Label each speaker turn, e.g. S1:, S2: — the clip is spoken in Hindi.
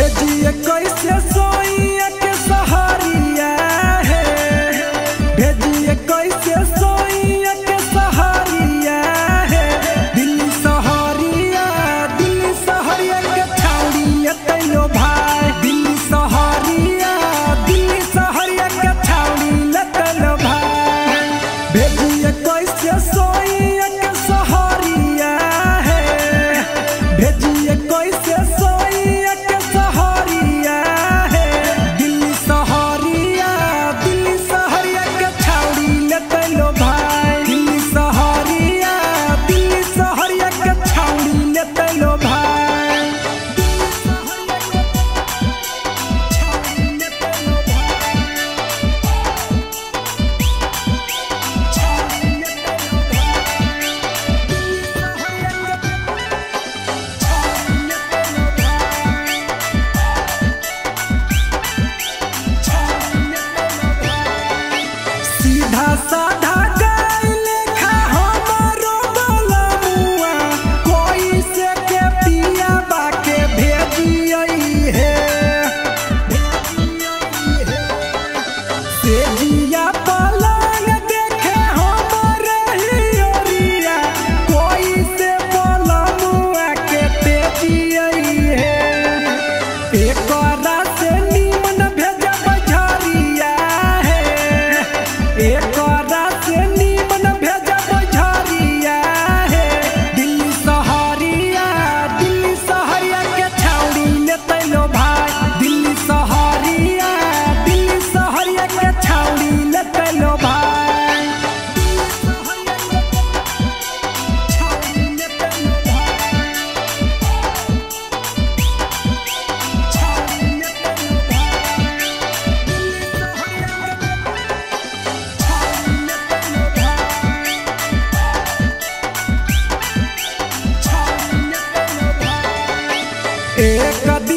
S1: भेजिए 你呀 É cada